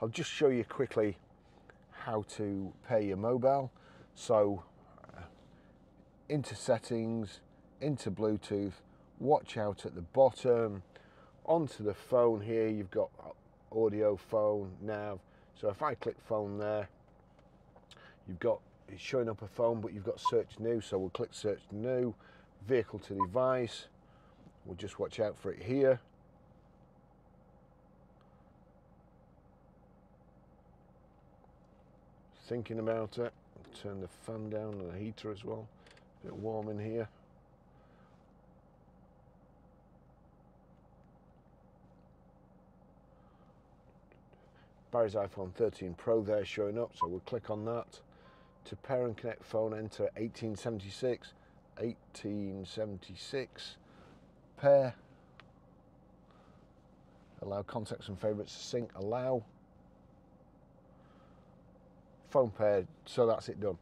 I'll just show you quickly how to pair your mobile. So uh, into settings, into Bluetooth, watch out at the bottom, onto the phone here you've got audio, phone, nav. So if I click phone there, you've got it's showing up a phone but you've got search new so we'll click search new vehicle to device we'll just watch out for it here thinking about it. Turn the fan down and the heater as well. A bit warm in here. Barrie's iPhone 13 Pro there showing up so we'll click on that. To pair and connect phone, enter 1876, 1876, pair, allow contacts and favorites to sync, allow, phone so that's it done.